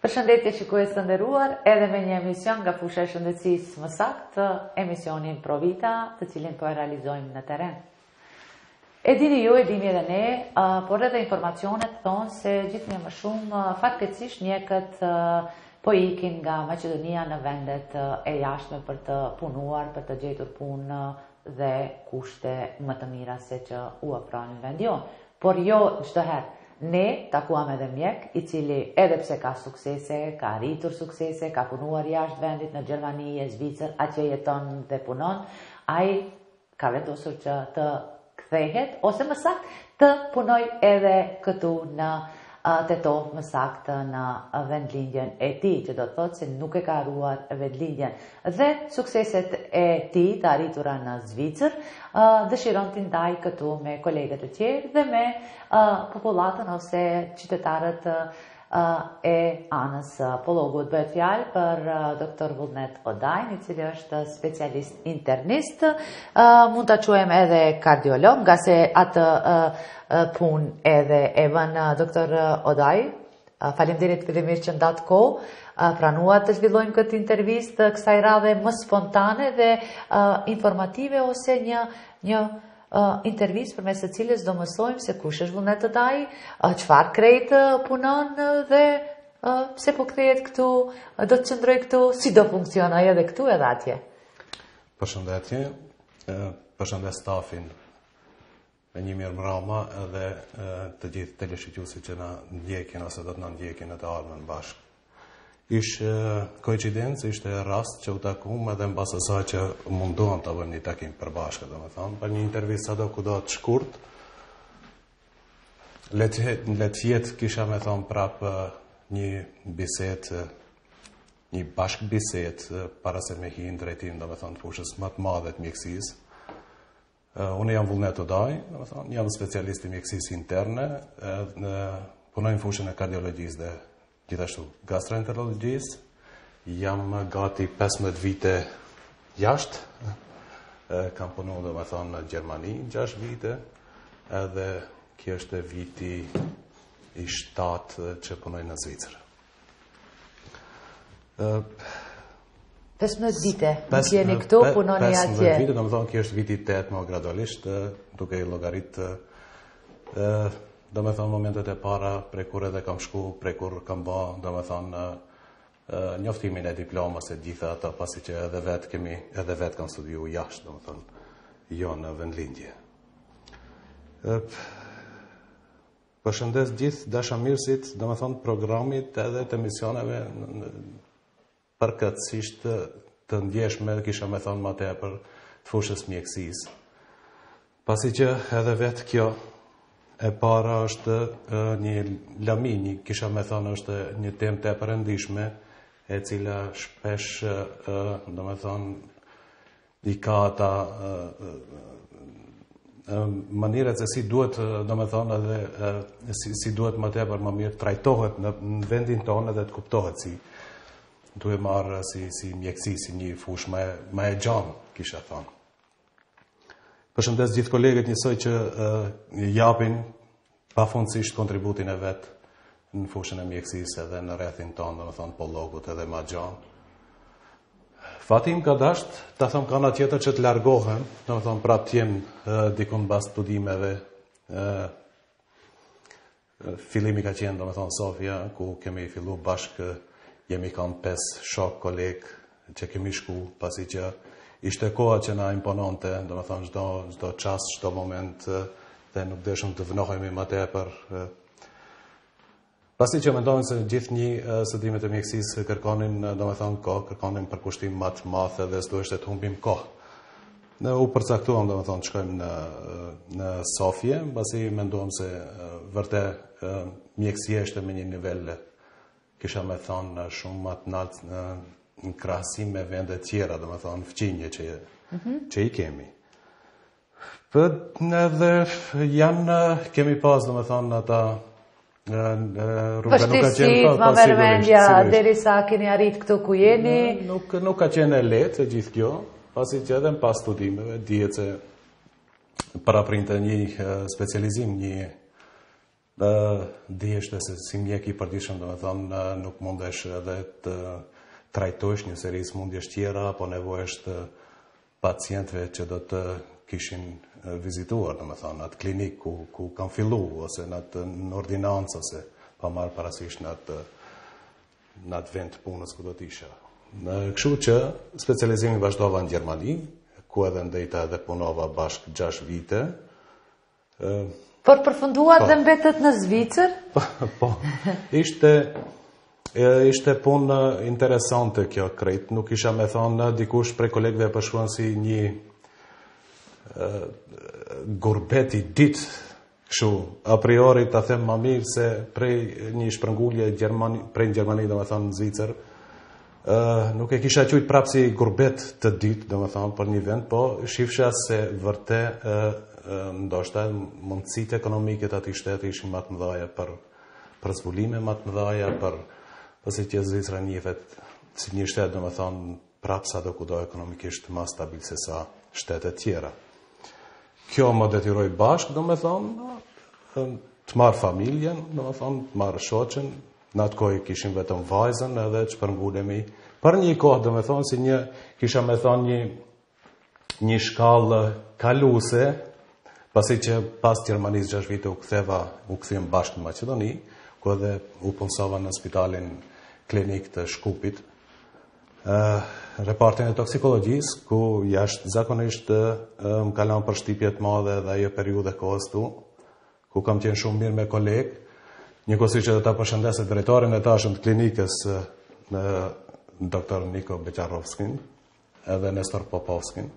Përshëndetje shikues të nderuar, edhe me një emision nga fusha e shëndetësisë, më saktë emisionin Provita, të cilin po e realizojmë në terren. E dini ju, e dimë edhe ne, por edhe informacionet thonë se gjithnjë më shumë fatkeqësisht mjekët po ikin nga Maqedonia në vendet e jashtme për të punuar, për të gjetur punë dhe kushte më të mira se që u ofron vendi jonë. Por jo çdo herë. Ne takuam edhe mjek, i cili edhe pse ka suksese, ka arritur suksese, ka punuar jashtë vendit në Gjermani e Zvicër, atje jeton dhe punon, ai ka vendosur që të kthehet ose më saktë të punojë edhe këtu në Tetovë, më saktë në vendlindjen e tij, që do të thotë se nuk e ka harruar vendlindjen. dhe sukseset e tij të arritura në Zvicër, dëshiron t'i ndajë këtu me kolegët e tjerë dhe me popullatën ose qytetarët e anës Pologut. Bëhet fjalë për doktor Vullnet Odajn, i cili është specialist internist, mund ta quajmë edhe kardiolog, nga se atë punë edhe e bën doktor Odaj, Faleminderit fillimisht që ndatë kohë, pranuat të zhvillojmë këtë intervistë kësaj radhe më spontane dhe informative ose një një intervistë përmes së cilës do mësojmë se kush është Vullnet Odaj, çfarë krejt punon dhe pse po kthehet këtu, do të qëndrojë këtu, si do funksionojë edhe këtu edhe atje. Përshëndetje, përshëndes stafin Me një mirëmbrama edhe të gjithë teleshikuesit që na ndjekin ose do të na ndjekin në të ardhmen bashkë. Ishte koincidencë, ishte rast që u takum edhe mbas asaj që u munduam ta bojmë një takim përbashkët, domethanë, për një intervistë sado kudo të shkurtë, le të jetë kisha me thanë prapë një bisedë, një bashkëbisedë, para se me hi në drejtim, domethanë, të fushës ma të madhe të mjekësisë, Unë jam Vullnet Odaj, domethënë jam specialist i mjekësisë interne, në punoj në fushën e kardiologjisë dhe gjithashtu gastroenterologjisë. Jam gati 15 vite jashtë. Kam punu domethanë në Gjermani 6 vite, edhe ky është viti i 7 që punoj në Zvicër. 15 vite, nëqë jeni këtu, punoni atje. 15 vite, domethonë, ky është viti i 8 më gradualisht, duke i llogarit, domethonë, momentet e para, prej kur edhe kam shku, prej kur kam ba, domethonë, njoftimin e diplomës e të gjitha ato, pasi që edhe vetë kemi, edhe vetë kam studiu jashtë, domethonë, jo në vendlindje. Ëpë, Përshëndes gjithë dashamirësit, domethonë programit edhe të emisioneve përkatësisht të ndjeshme, kisha me thonë ma tepër të fushës mjekësisë. Pasi që edhe vetë kjo e para është një lami, një kisha me thonë është një temë e përendishme, e cila shpesh, domethonë, i ka ata mënyrat se si duhet, domethonë, edhe si, si duhet më tepër më mirë të trajtohet në, në vendin tonë edhe të kuptohet si duhet marrë si, si mjekësi, si një fushë më, më e gjanë, kisha thonë. Përshëndes gjithë kolegët njësoj që uh, japin pafundësisht kontributin e vet në fushën e mjekësisë edhe në rrethin tonë, domethënë Pollogut edhe ma gjanë. Fati m'ka dasht, ta them ka ana tjetër që të largohem, domethonë prap t'jem dikun mbas studimeve, fillimi ka qenë, domethonë, Sofja, ku kemi fillu bashkë, jemi kanë pesë shokë, kolegë, që kemi shku, pasi që ishte koha që na impononte, domethonë çdo, çdo çast, çdo moment, dhe nuk deshëm të vonohemi më tepër. Pasi që mendojnë se gjithnjë studimet e mjekësisë kërkonin, domethonë kohë, kërkonin përkushtim ma të madh dhe s'duheshte t'humbim kohë. Ne u përcaktuam, domethonë, të shkojmë në, në Sofje, pasi menduam se vërtet mjekësia ishte me një nivel Kisha me thonë shumë ma të naltë në në krahasim me vendet tjera, domethonë fqinje që, mhm. që i kemi. Dhe në dhe janë, kemi pas, domethonë, në atë rrugë nuk ka qenë pa pa përmendja derisa keni arrit këtu ku jeni. Nuk nuk ka qenë e lehtë e gjithë kjo, pasi që edhe pas studimeve dihet se paraprinte një specializim, një Diheshte se si mjek i përgjithshëm, domethënë nuk mundesh edhe të trajtosh një seri smundjesh tjera apo nevojesh të pacientëve që do të kishin vizituar, domethonë, n'atë klinikë ku, ku kam fillu, ose në atë në ordinancë, ose pa marrë parasysh në atë, në atë vend të punës ku do të isha. Kështu që specializimin vazhdova në Gjermani, ku edhe ndejta edhe punova bashkë 6 vite, Por përfunduat po. dhe mbetët në Zvicër? Po, po. ishte, ishte punë interesante kjo krejt. Nuk kisha me thonë dikush prej kolegëve e përshkuan si një gurbet i dytë kështu a priori ta them më mirë se prej një shpërngulje Gjermani prej Gjermani domethënë në Zvicër nuk e kisha qujtë prapë si gurbet të dytë, domethënë, për një vend, po shifësha se vërtet ndoshta mundësitë ekonomike të atij shteti ishin ma të mëdhaja për, për zhvillime, ma të mëdhaja për pasi që Zvicra njifet si një shtet, domethënë, prapë sadokudo ekonomikisht ma stabil sesa shtetet tjera. Kjo më detyroi bashkë, domethënë, të marr familjen, domethënë, të marr shoqen, Në atë kohë kishim vetëm vajzën edhe shpërngulemi. Për një kohë, domethënë, si një, kisha me thonë një, një shkallë kaluese, pasi që pas Gjermanisë gjashtë vite u ktheva, u kthyem bashkë në Maqedoni, ku edhe u punësova në spitalin klinik të Shkupit, uh, repartin e toksikologjisë, ku jashtëzakonisht uh, më ka lan përshtypje të madhe dhe ajo periudhë e kohës këtu, ku kam qenë shumë mirë me kolegë, njëkohësisht edhe ta përshëndes drejtorin e tashëm të klinikës në doktor Niko Beqarovskin, edhe Nestor Popovskin,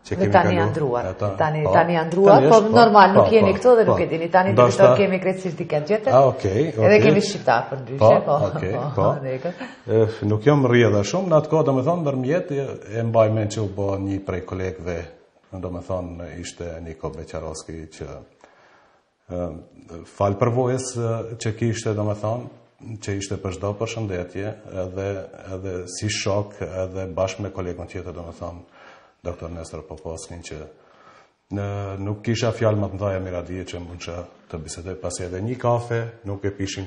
që kemi tani janë ndërruar. Tani po. tani janë ndërruar, po, po normal nuk po, jeni këtu dhe nuk e dini. Tani do të kemi krejtësisht dikë tjetër. Ah, okay, okay. Edhe kemi shqiptar për ndryshe, po. Okay, po. Ëh, nuk jam në rrjedha shumë në atë kohë, domethënë ndërmjet e mbaj mend që u bë një prej kolegëve Domethënë ishte Niko Beqarovski që falë përvojës që kishte domethënë që ishte për çdo përshëndetje edhe edhe si shok edhe bashkë me kolegun tjetër domethënë doktor Nestor Popovskin që në nuk kisha fjalë më të mëdhaja miradije që mundsha të bisedoj pasi edhe një kafe nuk e pishim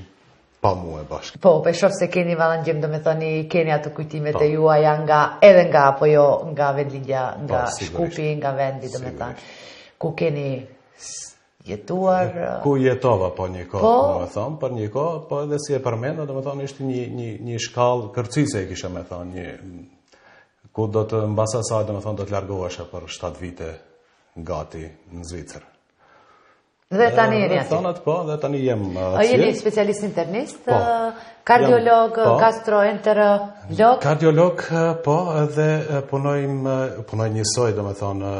pa mua bashkë. Po, pe shof se keni mallëngjim, domethënë, keni ato kujtimet po. e juaja nga, edhe nga, po jo, nga vendlindja, po, nga pa, Shkupi, nga vendi, domethënë. Ku keni jetuar... Ku jetova, po një kohë, po, domethënë, për një kohë, po edhe si e përmenda, domethënë, ishte një, një, një shkallë kërcyese, e kisha me thonë, një, ku do të mbas asaj, domethënë, do të largohesha për 7 vite gati në Zvicër. Dhe tani jeni aty. Domethënë po, dhe tani jem aty. A jeni specialist internist, po, kardiolog, po, gastroenterolog? Kardiolog, po, edhe punoj punoj njësoj, domethënë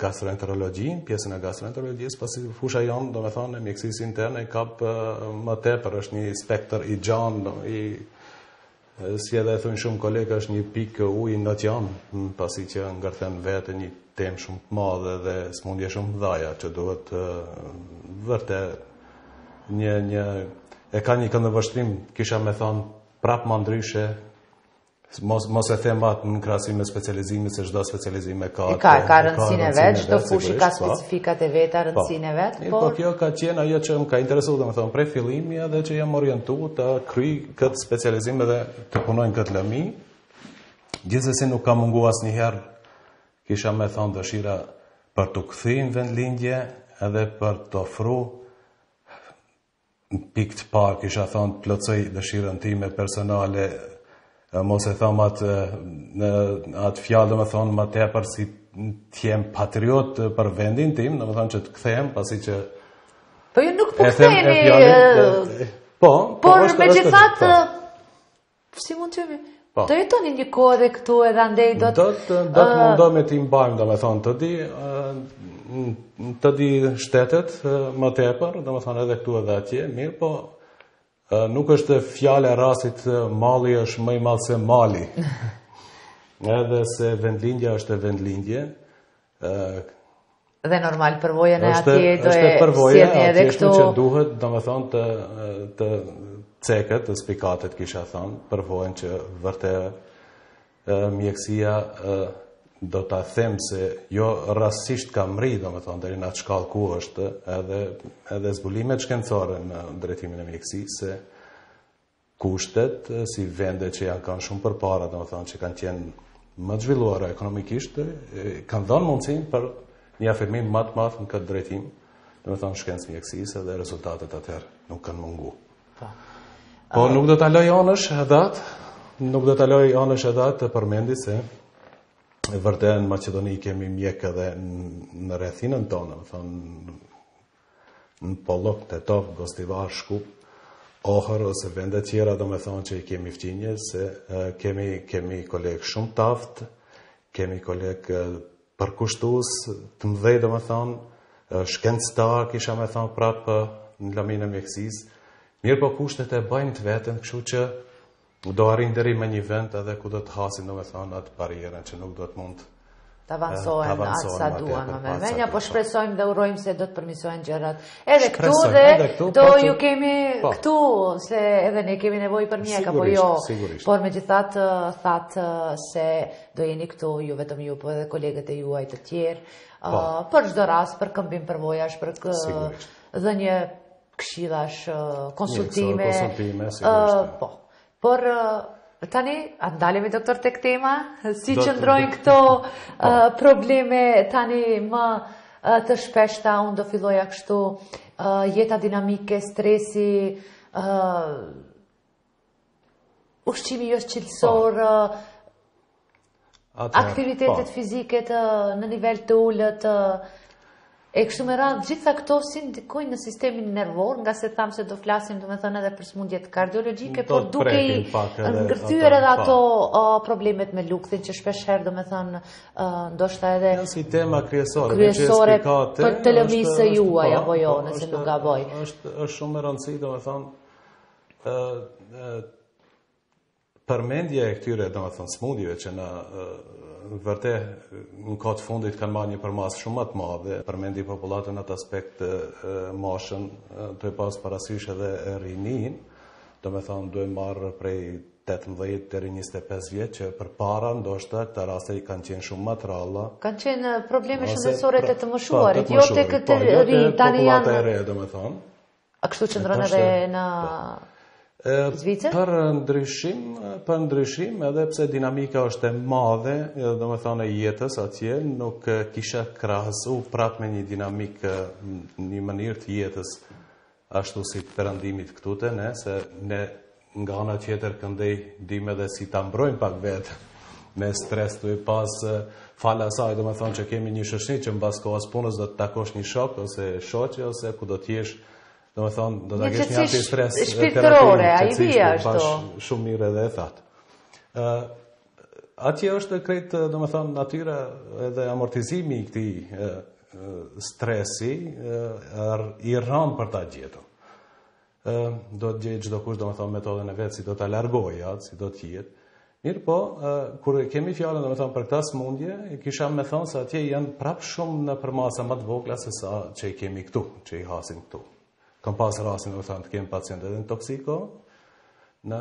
gastroenterologjinë, pjesën e gastroenterologjisë, pasi fusha jonë, domethënë e mjekësisë interne kap më tepër është një spektër i gjan, i Si edhe e thonë shumë kolegë, është një pikë uji në oqean, pasi që ngërthen në vete një temë shumë të madhe dhe smundje shumë të mëdhaja, që duhet vërtet një, një, e ka një këndvështrim, kisha me thonë, prapë ma ndryshe, mos mos e them atë në krahasim me specializimin se çdo specializim e ka. E ka, ka rëndësinë e vet, çdo fushë ka po. specifikat e veta po. rëndësinë e vet, po. Po kjo ka qenë ajo që më ka interesuar, domethënë prej fillimi edhe që jam orientuar të kryj këtë specializim edhe të punojnë këtë lëmi. Gjithsesi nuk ka mungu asnjëherë, kisha me thonë dëshira për t'u kthy në vendlindje edhe për të ofru në pikë të parë, kisha thonë të plotësoj dëshirën time personale, mos e them atë, atë fjalë domethonë më tepër si të jem patriot për vendin tim, domethonë që të kthehem, pasi që Po ju nuk po ktheheni. Po, po, por është, megjithatë, po. si mund të jemi? Po. Do jetoni një kohë dhe këtu edhe andej do të... Do të, do të mundohemi t'i mbajmë, domethonë, të dy, të dy shtetet më tepër, domethonë edhe këtu edhe atje, mirëpo Nuk është fjalë e rastit malli është më i madh se mali. Edhe se vendlindja është vendlindje. Dhe normal përvojën atje do e sjellni edhe këtu. Është që duhet, domethënë të të ceket, të spikatet kisha thënë, përvojën që vërtet mjekësia do ta them se jo rastësisht ka mri, domethënë deri në atë shkallë ku është, edhe edhe zbulimet shkencore në drejtimin e mjekësisë se kushtet si vende që janë kanë shumë përpara, domethënë që kanë qenë më të zhvilluara ekonomikisht, kanë dhënë mundësinë për një afirmim më të madh në këtë drejtim, domethënë shkencës mjekësisë dhe rezultatet atëherë nuk kanë mungu. Po. Po nuk do ta lo anash edhe t', nuk do ta loj anash edhe t'përmendi se vërtet në Maqedoni kemi mjekë edhe në rrethinën tonë, domethonë në Pollog, Tetovë, Gostivar, Shkup, Ohër ose vende të tjera, domethonë që i kemi fqinje, se kemi, kemi kolegë shumë t'aftë, kemi kolegë përkushtues të mëdhej, domethonë, shkencëtarë, kisha me thonë, prapë në lëminë e mjekësisë, mirëpo kushtet e bëjnë të vetën, kështu që do arrijnë deri me një vend edhe ku do të hasin, domethonë, atë barrierën që nuk do të mund të avansohen atë sa duan me mendja, po shpresojmë dhe urojmë se do të përmirësohen gjërat edhe këtu dhe do, po, ju kemi po. këtu, se edhe ne kemi nevojë për mjekë, apo jo, por megjithatë thatë se do jeni këtu, jo vetëm ju, po edhe kolegët e juaj të tjerë, po. për çdo rast, për këmbim përvojash, për dhënie këshillash, konsultime. konsultime, sigurisht. Po, por tani, a ndalemi doktor tek tema, si qëndrojnë këto po. probleme tani më të shpeshta, unë do filloja kështu, jeta dinamike, stresi, Ushqimi jo cilësor, po. uh, aktivitetet po. fizike të në nivel të ulët, uh, e kështu me radhë, gjitha këto si ndikojnë në sistemin nervor, nga se thamë se do flasim, do me thënë edhe për smundjet kardiologike, por duke i ngërthyre edhe ato po. uh, problemet me lukthin, që shpeshherë, do me thënë, ndoshta edhe... Një si tema kryesore, kryesore pra të lëmisë juaj, apo jo, nëse nuk gaboj. është shumë me rëndësi, do me thënë, Ë ë përmendja e këtyre, domethënë smundjeve që në vërtet në kohët e fundit kanë marrë një përmasë shumë më të madhe, përmendi popullatën e në atë aspekt moshën, duke pas parasysh edhe rininë, domethonë duhe marrë prej 18 deri 25 vjet që përpara ndoshta këta raste kanë qenë shumë më të rralla. Kanë qenë probleme shëndetësore të të moshuarit, jo tek të rinjtë, tani janë. Popullata e re, domethënë, A kështu qëndron edhe në Zvicër? Për ndryshim, për ndryshim, edhe pse dinamika është e madhe, domethonë e jetës atje, nuk kisha krahasu prap me një dinamikë, një mënyrë të jetës, ashtu si të perëndimit këtu te ne, se ne Nga ana tjetër këndej dimë edhe si ta mbrojmë pak veten me stres të paktën falë asaj, do me thonë që kemi një shoqni që mbas kohës punës do të takosh një shok ose shoqe ose kudo t'jesh, do me thonë do ta kesh një antistres shpirtëror, a i bie ashtu. Shumë mirë edhe e thatë. Atje është krejt, do me thonë, natyra edhe amortizimi i këtij stresi i randë për ta gjithë. do të gjejë çdokush domethënë metodën e vet si do ta largojë atë, sido të jetë. Mirëpo, kur e kemi fjalën domethonë për këta smundje, kisha me thonë se atje janë prap shumë në përmasa më të vogla se sa që i kemi këtu, që i hasim këtu. Kam pas rastin domethonë të kem pacientë edhe në toksiko, në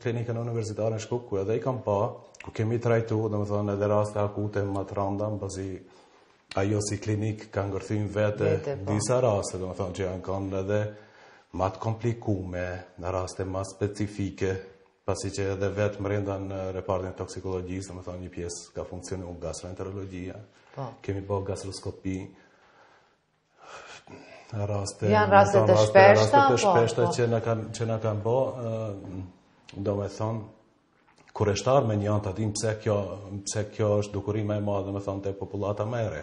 klinikën universitare në Shkup, ku edhe i kam pa, ku kemi trajtu, domethonë edhe raste akute më të randa, mbasi Ajo si klinikë ka ngërthy m'vete po. disa raste, domethonë që janë kanë edhe ma të komplikume, në raste ma specifike, pasi që edhe vetë mrenda në repartin e toksikologjisë, domethonë një pjesë ka funksionu gastroenterologia, po. kemi bo gastroskopi, raste, janë raste të shpeshta, raste të po, shpeshta po. që na kanë kanë bo, domethonë, kureshtar më një anë ta dimë pse kjo pse kjo është dukuri më e madhe, domethonë te popullata më e re.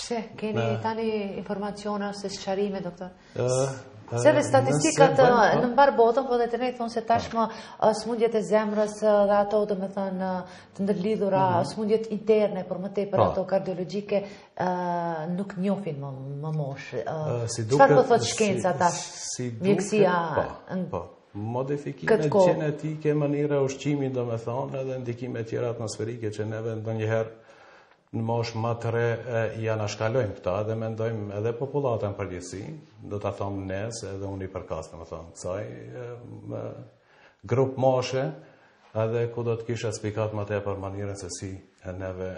Pse keni me... tani informacione ose sqarime doktor? Ë Se dhe statistikat në mbarë botën, po edhe te ne të thonë se tashmë po. smundjet e zemrës dhe ato domethënë të ndërlidhura, mhm. smundjet interne, por më tepër po. ato kardiologike, nuk njofin më moshë. Çfarë po thotë shkenca tash, mjekësia? Po, Modifikimet gjenetike, mënyra e ushqimit, domethënë edhe ndikime të tjera atmosferike që neve ndonjëherë në moshë më të re i anashkalojmë këta edhe mendojmë edhe popullata në përgjithësi, do ta them nëse edhe unë i përkas, domethënë, kësaj grupmoshe, edhe ku do të kisha spikat më tepër mënyrën se si neve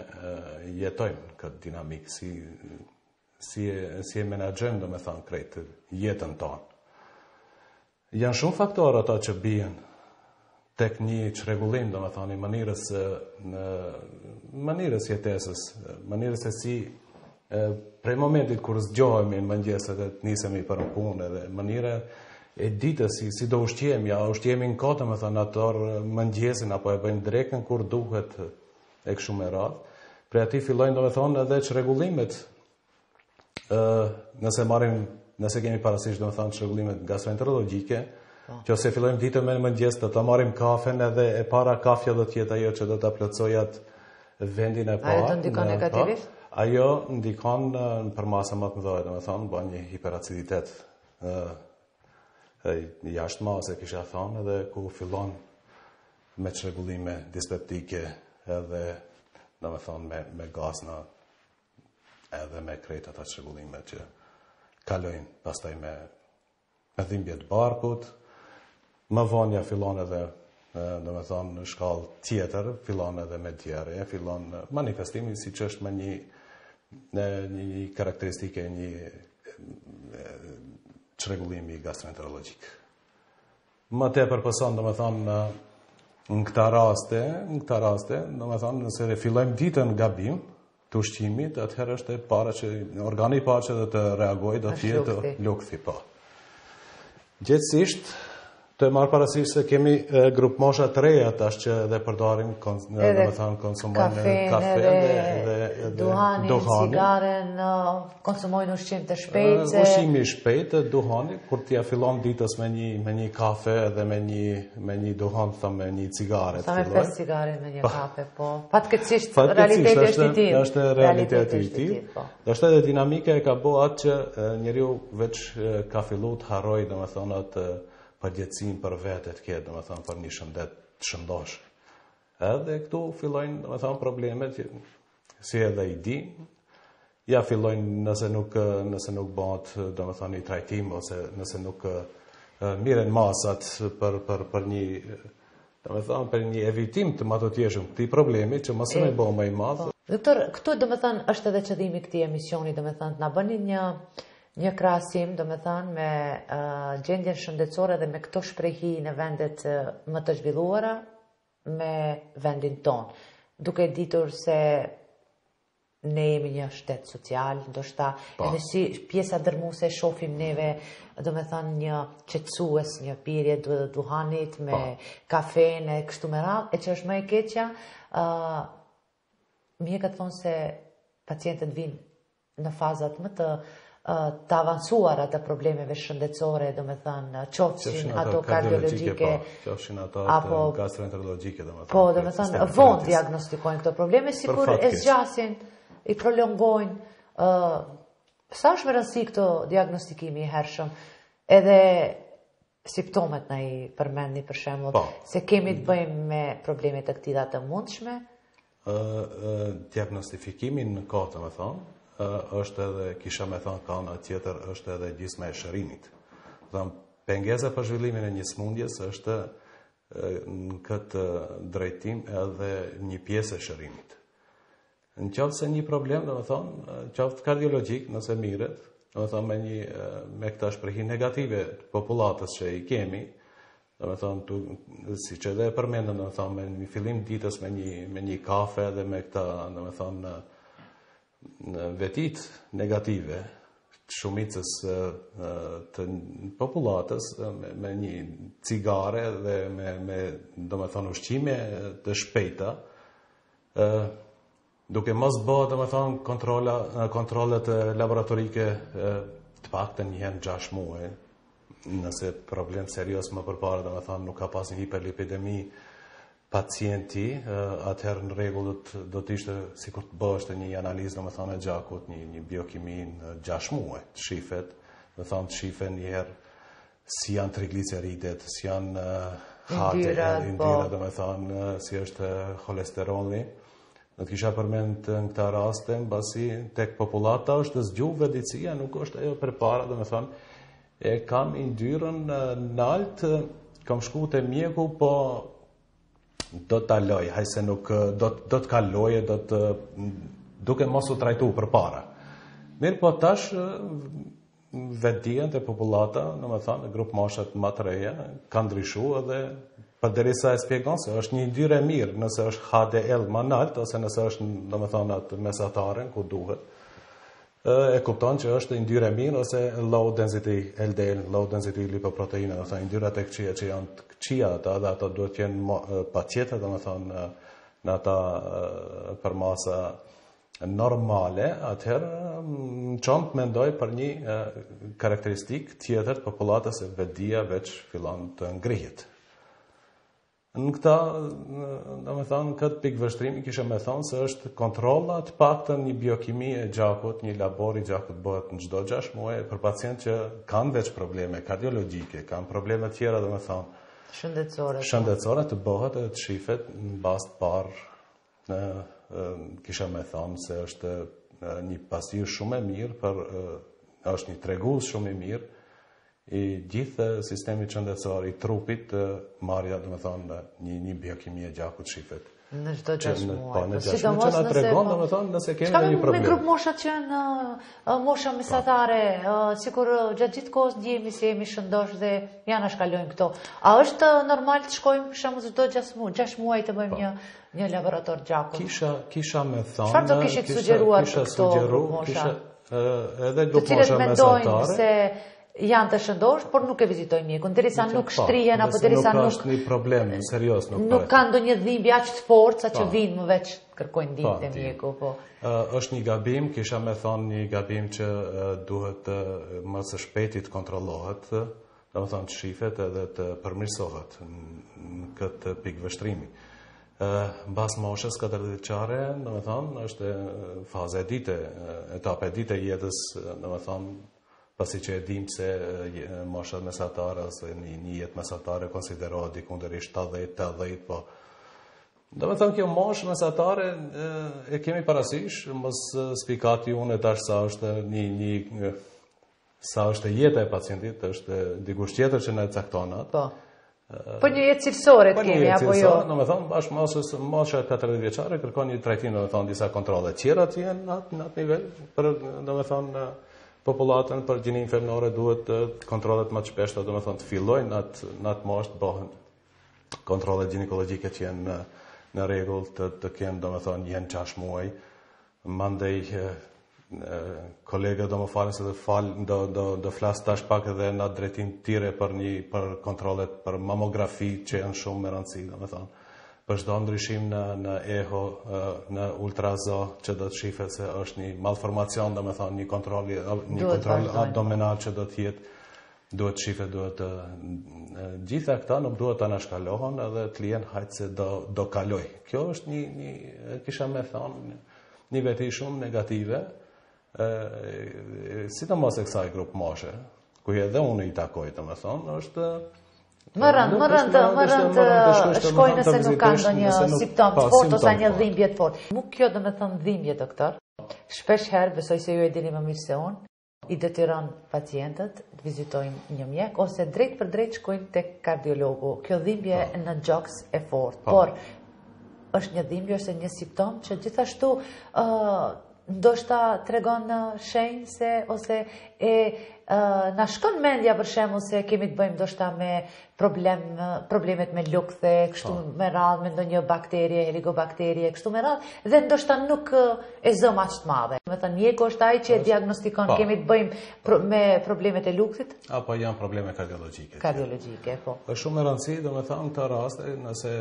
jetojmë këtë dinamikë, si si si e menaxhojmë domethënë krejt jetën tonë. Janë shumë faktorë ato që bien tek një çrregullim domethënë i mënyrës së mënyrës jetesës, mënyrës se si e, prej momentit kur zgjohemi në mëngjes edhe të nisemi për punë edhe mënyra e ditës si, si do ushqemi, a ushqemi në kohë domethënë ato mëngjesin apo e bëjmë drekën kur duhet e kështu me radhë. Prej aty fillojnë domethënë edhe çrregullimet ë nëse marrim nëse kemi parasysh domethënë çrregullimet gastroenterologjike, po. që nëse fillojmë ditën me mëngjes të ta marrim kafen edhe e para kafja do të jetë ajo që do ta plotësojë atë vendin e parë. Ajo ndikon negativisht? Ajo ndikon në përmasa më të mëdha, domethënë bën një hiperaciditet ë jashtë masë, kisha thënë edhe ku fillon me çrregullime dispeptike edhe domethënë me me gazna edhe me krejt ata çrregullime që kalojnë pastaj me me dhimbje të barkut. Më vonë ia fillon edhe domethënë në shkallë tjetër, fillon edhe me diarre, fillon manifestimi siç është me një, në një, një karakteristikë e një çrregullimi gastroenterologjik. Më tepër pëson, domethënë, në, në këta raste, në këta raste, domethënë, nëse e fillojmë ditën gabim, të ushqimit, atëherë është e para që organi i parë që do të reagojë do të jetë lukthi po. Gjithsesi duke marr parasysh se kemi grupmosha të reja tash që dhe përdorin në domethënë konsumojnë kafe dhe dhe duhanin, cigaren, konsumojnë ushqim të shpejtë. Eh, ushqimi i shpejtë duhani kur t'ia fillon ditës me një me një kafe dhe me një me një duhan të me një cigare të filloj. Sa pesë cigare me një kafe, po. Fatkeqësisht realiteti është i tillë. Është realiteti i tillë. Po. Do të edhe dinamika e ka bo atë që eh, njeriu veç eh, ka fillu të harrojë domethënë atë përgjegjësinë për vete të ketë domethënë për një shëndet të shëndosh. Edhe këtu fillojnë, domethënë problemet që si edhe i di, ia fillojnë nëse nuk nëse nuk bëhet, domethënë i trajtim ose nëse nuk miren masat për për për një domethënë për një evitim të mëtutjeshëm këtij problemi që mos me u bo më i madh. Po. Doktor, këtu domethënë është edhe qëllimi i këtij emisioni, domethënë na bëni një një krahasim, domethënë me uh, gjendjen shëndetësore dhe me këto shprehi në vendet uh, më të zhvilluara, me vendin tonë, duke e ditur se ne jemi një shtet social, ndoshta po. edhe si pjesa dërmuese shofim neve, domethënë një qetësues, një pirje e duhanit me po. kafen e kështu me radhë, e që është më e keqja, uh, mjekët thonë se pacientët vijnë në fazat më të të avancuara të problemeve shëndetësore, domethënë, qofshin ato kardiologike, po, qofshin ato apo, gastroenterologike, domethënë. Po, domethënë, vonë diagnostikojnë këto probleme, sikur e zgjasin, i prolongojnë, sa është me rëndësi këtu diagnostikimi i hershëm, edhe Simptomet na i përmendni për shembull, po. se kemi të bëjmë me probleme të këtila të mundshme? Diagnostifikimi në kohë domethënë, është edhe, kisha me thonë, ka ana tjetër, është edhe gjysma e shërimit. Dhe pengesa për zhvillimin e një smundjes është në këtë drejtim edhe një pjesë e shërimit. Në qoftë se një problem, domethënë, qoftë kardiologjik, nëse miret, domethënë me një me këta shprehi negative të popullatës që i kemi, domethënë siç edhe e përmendën, domethënë me një fillim ditës me një me një kafe dhe me këta, domethënë në, në vetitë negative të shumicës të popullatës me, me një cigare dhe me me domethënë ushqime të shpejta, duke mos bo domethënë kontrola kontrollet laboratorike të paktën një herë në 6 muaj nëse problem serioz më përpara domethënë nuk ka pas një hiperlipidemi pacienti atëherë në rregull do të do të ishte sikur të bëheshte një analizë domethënë e gjakut një një biokimi në 6 muaj të shifet domethënë të shifen një herë Si janë trigliceridet, si janë hati, yndyrat, po. domethënë, si është kolesteroli. Do të kisha përmend në këta raste, mbasi tek popullata është zgju vetëdija, nuk është ajo përpara, domethënë, e kam yndyrën të naltë, kam shku te mjeku, po do të kalojë, hajt se nuk do, do të kalojë, do të duke mos u trajtu përpara. Mirëpo tash, Vetëdijen te popullata, domethënë, grupmoshat më të reja, kanë ndryshu edhe përderisa e shpjegon se është një yndyrë e mirë nëse është HDL ma e naltë, ose nëse është, domethënë, atë mesataren, ku duhet, e kupton që është yndyrë e mirë, ose low density LDL, low density lipoproteina, domethënë, yndyrat e këqija që janë të këqija, ata dhe ata duhet të jenë patjetër, domethënë, në ato përmasa normale, atëherë na çon të mendojmë për një karakteristikë tjetër të popullatës se vetëdija veç fillon të ngrihet. Në këtë, domethënë, në këtë pikëvështrim kisha me thënë se është kontrolla të paktën një biokimi e gjakut, një labor i gjakut bëhet në çdo gjashtë muaj, për pacientë që kanë veç probleme kardiologjike, kanë probleme tjera domethënë, shëndetësore, shëndetësore të bëhet edhe të shifet në bazë të parë Në kisha me thënë se është një pasqyrë shumë e mirë, por është një tregues shumë i mirë, i gjithë sistemit shëndetësor i trupit marrja, domethënë, një, një biokimi e gjakut shifet. Në çdo gjashtë muaj. Po, në gjashtë muaj që na tregon, domethënë, nëse kemi një problem. Çka me grupmoshat që në Mosha mesatare, sikur gjatë gjithë kohës ndihemi se jemi shëndosh dhe i anashkalojmë këto. A është normal të shkojmë për shembull çdo gjashtë muaj, gjashtë muaj të bëjmë një, një laborator gjakut? Kisha, kisha me thënë... Çfarë do kishit sugjeruar për këto mosha? Edhe kjo mosha mesatare... janë të shëndoshë, por nuk e vizitojnë mjekun, derisa nuk po, shtrihen, apo derisa nuk... Nuk është një problem, më serioz, nuk Nuk ka ndonjë dhimbje aq të fortë, sa që po. vijnë më veç kërkojnë po, ndihmë te mjeku, po. është një gabim, kisha me thënë një gabim që duhet më së shpejti të kontrollohet, domethënë të shifet edhe të përmirësohet në këtë pikëvështrim. Mbas moshës 40-vjeçare, domethënë, është faza e dytë, etapa e dytë e jetës, domethënë, Pasi që e dimë se mosha mesatare ose një jetë mesatare konsiderohet diku ndërmjet 70-80, po domethënë kjo moshë mesatare e kemi parasysh, mos spikas unë tash sa është një një sa është jeta e pacientit, është dikush tjetër që na e cakton atë. Po. Po një jetë cilësore të kemi, apo jo? Domethënë, mbas moshës, mosha 40-vjeçare, kërkon një trajtim, domethënë, disa kontrolle tjera të jenë në atë nivel, për, domethënë, popullatën për gjininë femnore duhet kontrollet më të shpeshta, domethënë të fillojnë në atë në atë moshë të bëhen kontrollet gjinekologjike që të jenë në në rregull të të kenë, domethënë, janë gjashtë muaj Mandej kolegët do më falin se do do do flas tash pak edhe në drejtim të tire për një për kontrollet për mamografi që janë shumë me rëndësi, domethënë për çdo ndryshim në në eho, në ultrazo që do të shifet se është një malformacion, domethënë një kontroll një kontroll abdominal që do të jetë Duhet të shifet, duhet të gjitha këta nuk duhet të anashkalohen edhe të lijen hajt se do, do kaloj. Kjo është një, një kisha me thonë, një veti shumë negative, e, sidomos e kësaj grupmoshe, ku edhe unë i takoj domethënë, është Më rëndë, më rëndë, më rëndë të shkojnë nëse nuk kanë ndonjë simptom të fort ose një dhimbje të fort. Nuk kjo domethënë dhimbjet, doktor. Shpesh herë, besoj se ju e dini më mirë se unë. i detyron pacientët të vizitojnë një mjek ose drejtpërdrejt shkojnë tek kardiologu. Kjo dhimbje po. në gjoks e fortë, po. por është një dhimbje ose një simptom që gjithashtu ë uh, ndoshta tregon një shenjë se ose e uh, na shkon mendja për shembull se kemi të bëjmë ndoshta me problem, problemet me lukth e kështu, po, me radhë, me ndonjë bakterie, helikobakterie e kështu me radhë, dhe ndoshta nuk e zëmë aq të madhe. Domethënë, mjeku është ai që e diagnostikon, pa. Po. kemi të bëjmë pro, me problemet e lukthit apo janë probleme kardiologike. Kardiologike, po. është shumë me rëndësi, domethënë, këta raste, nëse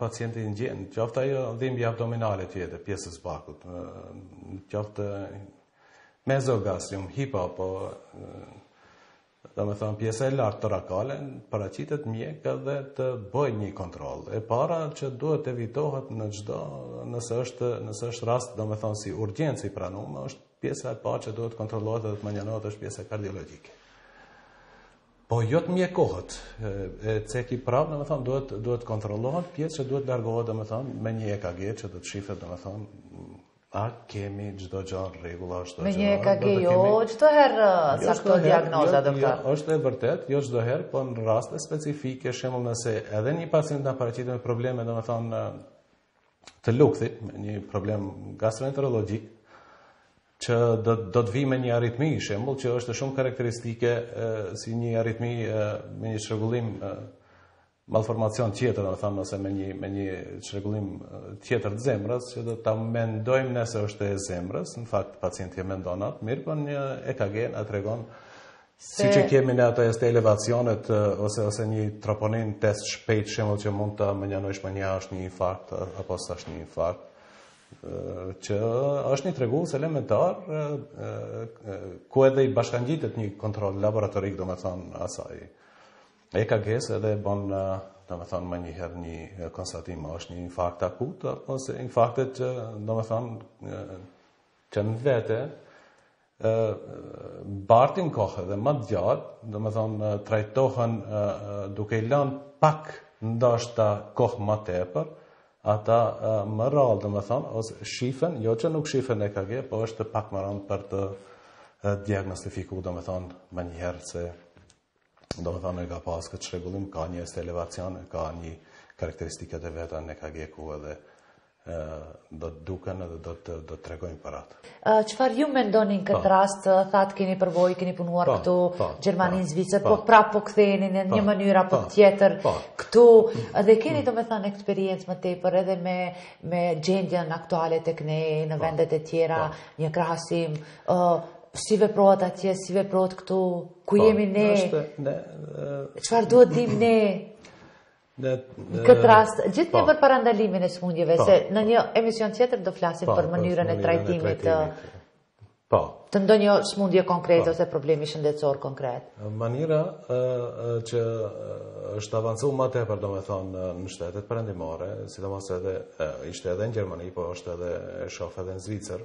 pacienti ndjen, qoftë ajo dhimbje abdominale të jetë, pjesës barkut, qoftë mezogastrium, hipo, po, Domethënë pjesa e lartë torakale paraqitet mjek edhe të bëjë një kontroll. E para që duhet të evitohet në çdo nëse është nëse është rast domethënë si urgjencë i pranuar, është pjesa e parë që duhet të kontrollohet edhe të mënjanohet është pjesa kardiologjike. Po jo të mjekohet, e ceki prap, domethënë, duhet, duhet të kontrollohet pjesë që duhet largohet, domethënë, me një EKG që do të shifet, domethënë, A kemi çdo gjë në rregull ashtu ashtu. Me një EKG jo çdo herë saktë diagnoza jo, doktor. Jo, është e vërtet, jo çdo herë, po në raste specifike, shembull nëse edhe një pacient na paraqitet me probleme, domethënë të lukthit, me një problem gastroenterologjik që do do të vijë me një aritmi, shembull që është shumë karakteristike e, si një aritmi e, me një çrregullim malformacion tjetër, do të them, ose me një me një çrregullim tjetër të zemrës, që do ta mendojmë nëse është e zemrës, në fakt pacienti e mendon atë, mirë po një EKG na tregon se siç e kemi në ato ST elevacionet ose ose një troponin test shpejt shembull që mund ta mënjanojsh më, a është një infarkt apo s'është një infarkt që është një tregues elementar ku edhe i bashkangjitet një kontroll laboratorik, domethënë asaj EKG-së edhe e bon domethënë menjëherë një konstatim, a është një infarkt akut ose infarktet që domethënë që në vete ë bartin kohë dhe më të gjatë, domethënë trajtohen duke i lënë pak ndoshta kohë ma tepër, ata më rrallë, domethënë, ose shifen, jo që nuk shifen EKG, po është pak më rrallë për t'i diagnostifiku, domethënë, menjëherë se Domethënë e ka pas këtë çrregullim, ka një ST elevacion, ka një karakteristika të veta në EKG edhe ë do të duken edhe do të do të tregojnë për atë. Çfarë ju mendoni në këtë rast? Thatë keni përvojë, keni punuar po, këtu po, Gjermani, në Zvicër, po prapë po ktheheni në një mënyrë apo tjetër këtu dhe keni domethënë eksperiencë më tepër edhe me me gjendjen aktuale tek ne në vendet e tjera, një krahasim, ë si veprohet atje, si veprohet këtu? Ku po, jemi ne? Çfarë duhet të dimë ne? Në këtë rast, gjithnjë po. për parandalimin e smundjeve, po. se në një emision tjetër do flasim për mënyrën e trajtimit të... Po. Të ndonjë një smundje konkrete ose problemi shëndetësor konkret. Mënyra që është avancu ma tepër domethënë në shtetet perëndimore, sidomos edhe, ishte edhe në Gjermani, po është edhe e shof edhe në Zvicër,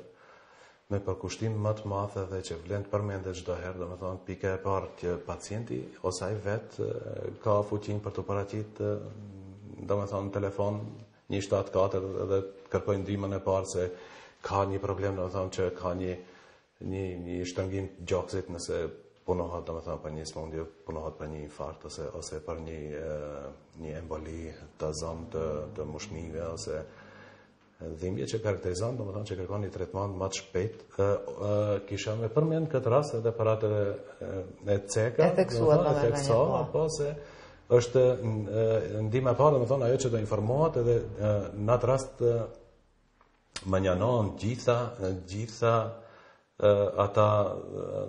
me përkushtim më të madh edhe që vlen të përmendet çdo herë, domethënë pika e parë që pacienti ose ai vet ka fuqinë për t'u paraqit domethënë në telefon 174 dhe të kërkojë ndihmën e parë se ka një problem, domethënë që ka një një një shtrëngim të gjoksit nëse punohet domethënë për një smundje, punohet për një infarkt ose ose për një një emboli të zëmë të të mushknive ose Dhimbje që karakterizon, domethënë që kërkon një tretman më të shpejt. Kisha me përmend këtë rast edhe për atë e ceka, e theksuat, po. po se është ndihma e parë, domethënë, ajo që do informohet edhe në atë rast mënjanohen gjitha, gjitha ata,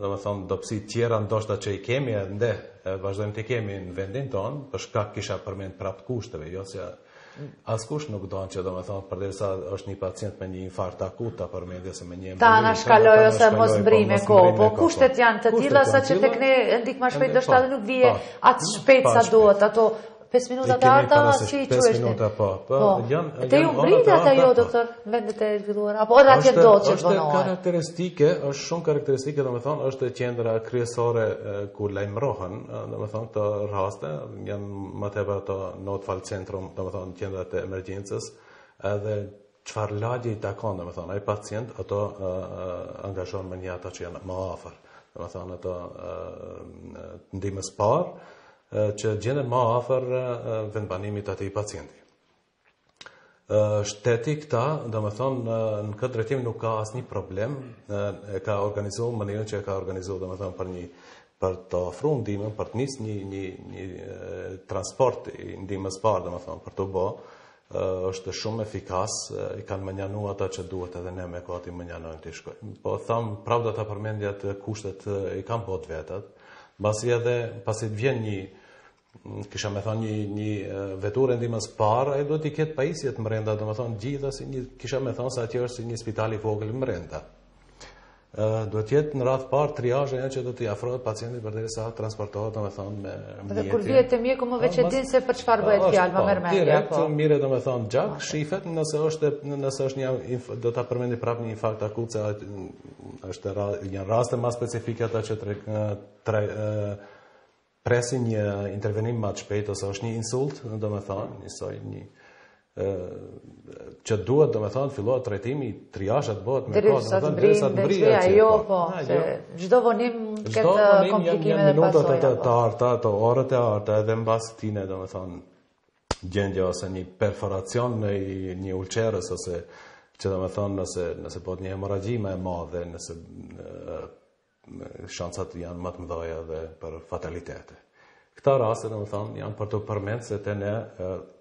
domethënë dobësi tjera ndoshta që i kemi ende, vazhdojmë t'i kemi në vendin tonë, për shkak kisha përmend prapë kushteve, jo se askush nuk don që domethënë përderisa është një pacient me një infarkt akut ta përmendi ose me një ta na shkaloj ose mos mbrijmë me kohë, po kushtet po. janë të tilla sa që tek ne ndihma e shpejtë ndoshta edhe nuk vjen po. aq shpejt sa duhet ato 5 minuta të arta, siç është? 5 minuta, po. po. po. Jan, jan, te ju mbrijnë ato jo, po. doktor, vendet e zhvilluar, apo edhe atje ndodh që vonohet? Është karakteristike, është shumë karakteristike, domethënë, është qendra kryesore ku lajmërohen, domethënë, këto raste, janë ma tepër ato Notfallzentrum, domethënë, qendrat e emergjencës, edhe çfarë lagje i takon, domethënë, ai pacient, ato angazhohen menjëherë ato që janë më afër, domethënë, ato të ndihmës parë, që gjenden ma afër vendbanimit t'atij pacienti. Shteti këta, domethonë, në këtë drejtim nuk ka asnjë problem, e ka organizu mënyrën që e ka organizu, domethonë, për një për të ofru ndihmën, për të nis një, një, një transport i ndihmës parë, domethonë, për t'u bo, është shumë efikas, i kanë mënjanu ata që duhet edhe ne me kati mënjanojmë të shkojmë. Po thamë, prapë do t'i përmendja kushtet e kanë bo të vetën, basi edhe pasi të vjen një, kisha me thonë një, një veturë e ndihmës parë, e duhet t'i ketë pajisjet mrenda, domethonë gjitha si një, kisha me thonë se atje është si një spital i vogël mrenda. duhet të jetë në radhë parë triazhi ajo që do t'i ofrohet pacientit përderisa transportohet domethënë me mjetin. Dhe kur vjen te mjeku ma veç e din se për çfarë bëhet fjalë më merr Direkt po. mirë domethënë gjak shifet nëse është nëse është një do ta përmendi prapë një infarkt akut se është një raste ma specifike ata që tre presin një intervenim ma të shpejtë ose është një insult, domethënë, një soj një që duhet domethonë fillohet trajtimi triazha të bëhet me kohë sa të mbrije sa të mbrije ajo jo, po, po se çdo vonim ka komplikime dhe pasojë minutat e të po. arta ato orët e arta edhe mbas tyne domethonë gjendja ose një perforacion në një ulçerës ose që domethonë nëse nëse bohet një hemorragji më e madhe nëse shancat janë ma të mëdhaja dhe për fatalitete. Këta raste, domethonë, janë për t'u përmendë se të ne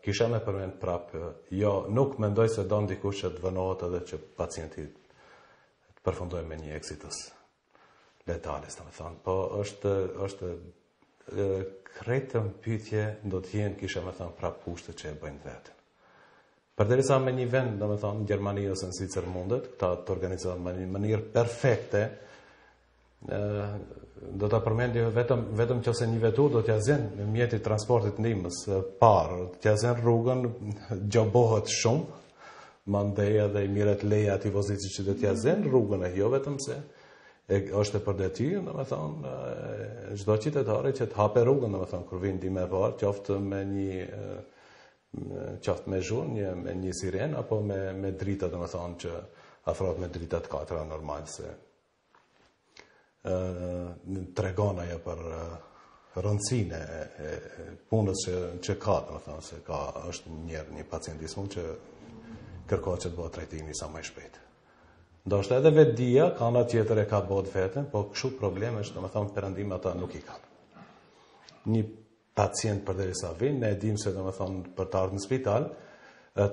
kisha me përmendë prapë. Jo, nuk mendoj se don dikush që të vonohet edhe që pacienti të përfundojë me një ekzitus letalis, domethonë. Po, është, është Krejt këto pyetje do të jenë kisha me thënë prap kushtet që e bëjnë të veten. Përderisa me një vend, domethonë, në Gjermani ose në Zvicër mundet, këta të organizohen në një mënyrë perfekte, do ta përmendi vetëm, vetëm qoftë se një veturë do t'ja zen mjetit transportit ndihmës parë, t'ja zen rrugën, gjobohet shumë, mandej edhe i miret leja atij vozitësi që do t'ja zen rrugën e jo vetëm se, E është e për detyrë, domethonë, çdo qytetari që të hape rrugën, domethonë, kur vjen ndihma e parë, qoftë me një qoftë me zhurë, një, me një siren, apo me, me drita, domethonë, që afrohet me drita të katra normal, se na tregon ajo për rëndësinë e, e, e punës që, që ka, domethonë, se ka është njeri një pacient i smu që kërkohet që të bëhet trajtimi sa ma i shpejtë. Ndoshta edhe vetëdija kah ana tjetër e ka bo të veten, po kështu problemesh, domethënë perëndim ata nuk i kanë. Një pacient përderisa vin, ne e dimë se domethënë për të ardhur në spital,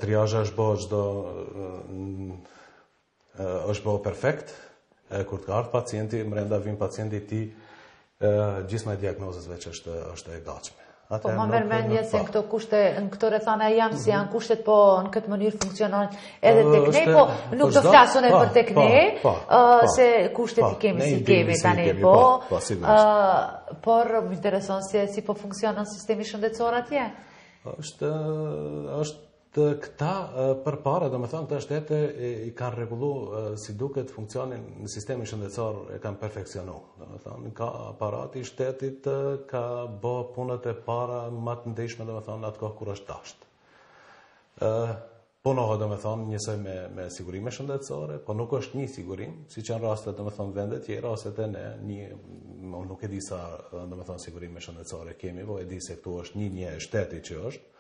triazha është bërë çdo është bërë perfekt, kur të ka ardhur pacienti, brenda vin pacienti ti Gjysma e diagnozës veç është është e gatshme. Po më merr mendje se në këto kushte, në këto rrethana janë si janë kushtet, po në këtë mënyrë funksionojnë edhe tek ne, po nuk do flasim edhe për tek ne, se kushtet i kemi si kemi tani, po. Por më intereson se si po funksionon sistemi shëndetësor atje. Është është te këta përpara, domethonë, këta shtete i kanë rregullu si duket funksionin në sistemin shëndetësor e kanë perfeksionu. Domethonë, ka aparati i shtetit, ka bo punët e para më të ndishme, domethonë, atë kohë kur është dashtë. Punohet, domethonë, njësoj me, me sigurime shëndetësore, po nuk është një sigurim, siç janë rastet, domethonë, vendet tjera, ose te ne, një, nuk e di sa, domethonë, sigurime shëndetësore kemi, po e di se këtu është një një shtetit që është,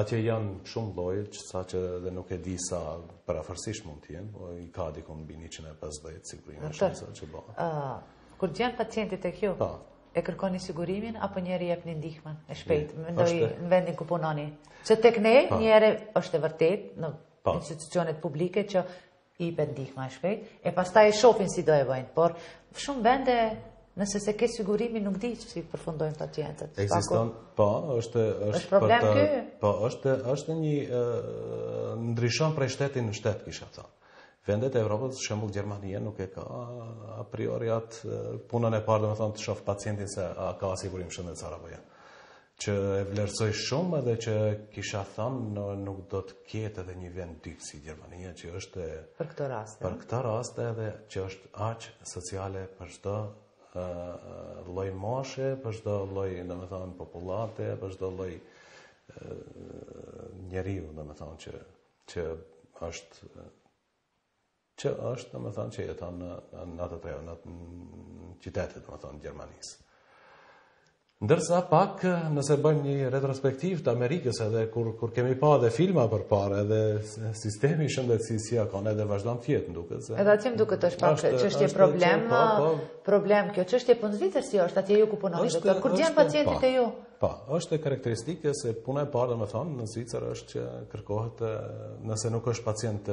Atje janë shumë lloje, sa që dhe nuk e di sa parafërsisht mund të jenë, po i ka dikun mbi 150 sigurime shumë sa që bëhet. Kur vijnë pacientët te ju, po. e kërkoni sigurimin apo njëherë i jepni ndihmën e shpejtë, mendoj në vendin ku punoni? Se tek ne po. njëherë është e vërtetë në po. institucionet publike që i jepet ndihma e shpejtë, e pastaj e shofin si do e bëjnë, por shumë vende nëse s'e ke sigurimin nuk di që si përfundojnë pacientët. Ekziston, po, është... është problem kjo? Po, është, është një ndryshon prej shtetit në shtet, kisha thonë. Vendet e Evropës, shembull Gjermania nuk e ka a priori atë punën e parë, domethënë të shohë pacientin se a ka sigurim shëndetësor apo jo. Ja. Që e vlerësoj shumë edhe që kisha thonë nuk do të ketë edhe një vend i dytë si Gjermania që është për këto raste. Për këtë rast edhe që është aq sociale për çdo lloj moshe, për çdo lloj, domethënë popullate, për çdo lloj njeriu, domethënë që që është Që është, domethonë, që jeton në, në atë rajon, në qytetet, domethonë, Gjermanisë. Ndërsa pak, nëse bëjmë një retrospektiv të Amerikës edhe, kur, kur kemi pa edhe filma përpara, edhe sistemi i shëndetësisë si ka kon edhe vazhdon të jetë, më duket. Se... Edhe atje m'duket është pak, që është një problem, po, po. problem, kjo që është një po në Zvicër si është, atje ju ku punoni, është, doktor, kur vijnë pacientët po. te ju? Po, është e karakteristike se puna e parë, domethonë, në Zvicër është që kërkohet, nëse nuk është pacient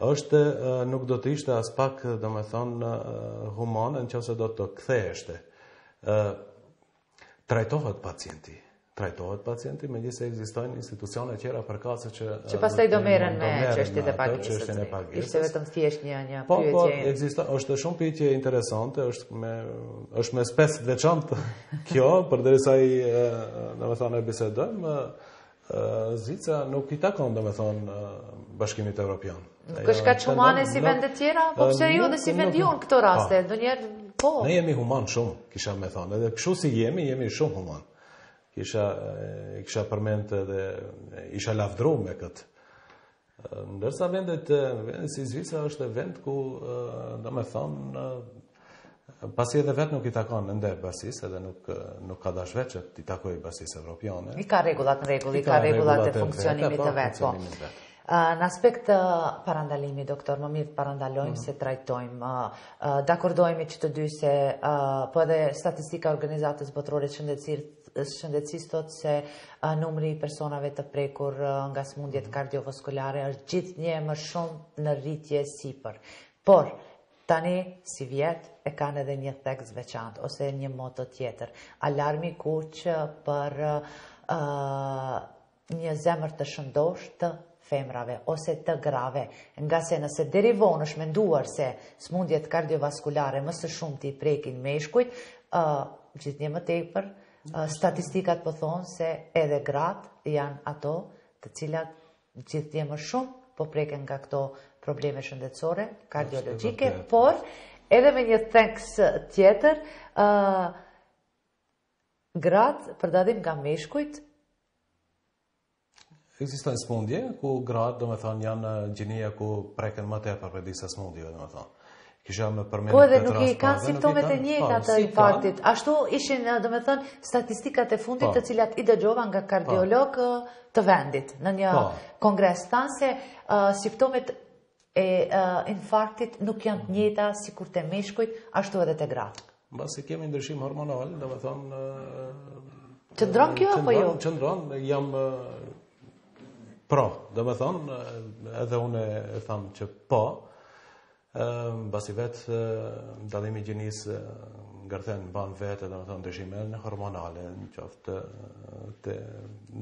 Është, nuk do të ishte aspak, domethënë, humane në qoftë se do të kthehej. Ë trajtohet pacienti trajtohet pacienti, megjithëse ekzistojnë institucione tjera përkatëse që... Që pastaj do merren me çështjet e pagesës. Çështjen e pagesës. Ishte vetëm thjesht një, një po, pyetje. Po, po, ekziston, është shumë pyetje interesante, është me, është me aspekt të veçantë kjo, përderisa i, domethonë, e bisedojmë, Zvicra nuk i takon domethonë Bashkimit Europian. Nuk është kaq humane si vendet e tjera? Po përse jo edhe si vendi jonë në këto raste? Dhe njerë, po. Ne jemi human shumë, kisha me thonë. Edhe kshtu si jemi, jemi shumë human. Kisha, kisha përmend dhe isha lavdru me këtë. Ndërsa vendet, vendet si Zvicra është vend ku, domethonë, pasi edhe vetë nuk i takon më ndër bazës, edhe nuk, nuk ka dash vetë që t'i takojë bazës evropiane. I ka rregullat në rregull, i ka rregullat e funksionimit të vetë, po. po. Në aspekt të parandalimit, doktor, më mirë të parandalojmë mhm. se trajtojmë. Dakordohemi që të dy se, po edhe statistika e Organizatës Botërore të Shëndetësisë së Shëndetësisë thotë se numri i personave të prekur nga sëmundjet kardiovaskulare është gjithnjë e më shumë në rritje sipër. Por, tani sivjet e kanë edhe një theks të veçantë ose një moto tjetër. Alarm i kuq për një zemër të shëndoshë të femrave ose të grave, ngase nëse deri vonë është menduar se sëmundjet kardiovaskulare më së shumti i prekin meshkujt, gjithnjë e më tepër statistikat po thonë se edhe gratë janë ato të cilat gjithnjë e më shumë po preken nga këto probleme shëndetësore, kardiologjike, por edhe me një theks tjetër, Gratë, për dallim nga meshkujt? Ekzistojnë smundje ku gratë, domethonë, janë gjinia ku preken më tepër me disa smundje, domethonë. Kisha me përmenë po edhe nuk i kanë simptomet e njëjta po, të infarktit. Ashtu ishin, domethënë, statistikat e fundit po. të cilat i dëgjova nga kardiologë po. të vendit. Në një kongres thanë se simptomet E infarktit nuk janë të njëjta sikur te meshkujt, ashtu edhe te gratë. Mbasi kemi ndryshim hormonal, domethonë Qëndron kjo apo jo? Qëndron, jam pro, domethonë edhe unë e tham që po. Ëm mbasi vetë dallimi i gjinisë ngërthen, mban në vete, domethonë ndryshimet hormonale, në qoftë te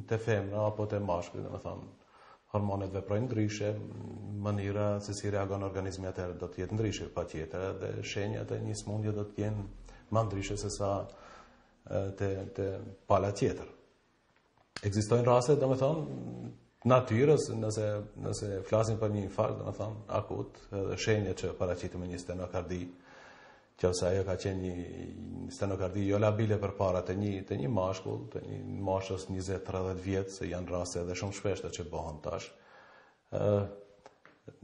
te femra apo te mashkulli, domethonë hormonet veprojnë ndryshe, mënyra se si reagon organizmi atëherë do të jetë ndryshe, patjetër edhe shenjat e një smundje do të jenë ma ndryshe sesa te, te pala tjetër. Ekzistojnë raste, domethonë, natyrës, nëse, nëse flasim për një infarkt, domethonë, akut, edhe shenja që paraqitet me një stenokardi, Qoftë se ajo ka qenë një stenokardi jo labile përpara te një, te një mashkull, te një moshës 20-30 vjet, se janë raste edhe shumë të shpeshta që bëhen tash,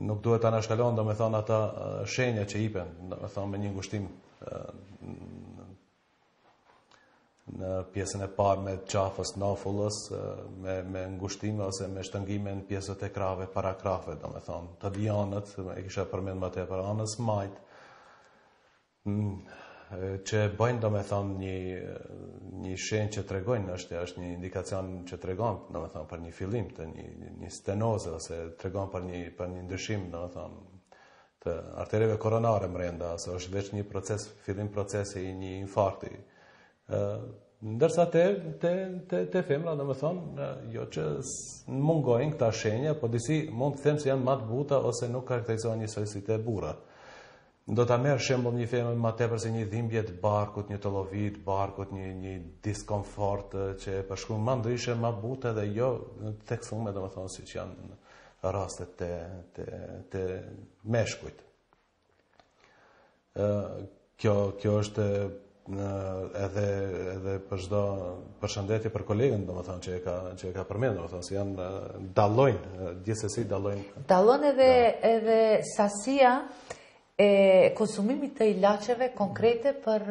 nuk duhet të na shkallon, domethonë ata shenja që ipen, domethonë me një ngushtim në pjesën e parë me qafës nofullës, me, me ngushtime ose me shtrëngime në pjesët e krahve, parakrahve, domethënë, të dy anët, e kisha përmend më tepër anës majtë, mm, që bëjnë, domethënë, një, një shenjë që tregon, është, është një indikacion që tregon, domethënë, për një fillim të një, një stenoze, ose tregon për një, për një ndryshim, domethënë, të arterieve koronare mrenda, ose është veç një proces, fillim procesi i një infarkti. Ndërsa te, te, te, te femra, domethënë, jo që mungojnë këta shenja, po disi mund të them se janë ma të buta ose nuk karakterizohen njësoj si te burrat. Do të merr shembull një femër ma tepër se një dhimbje të barkut, një tollovi të barkut, një, një diskomfort që e përshkru ma ndryshe, ma të buta dhe jo të theksume, domethënë, siç janë rastet te, te, te meshkujt. Kjo, kjo është edhe edhe për çdo përshëndetje për kolegen domethënë që e ka që e ka përmendur domethënë se janë dallojnë gjithsesi dallojnë dallon edhe edhe sasia e konsumimit të ilaçeve konkrete për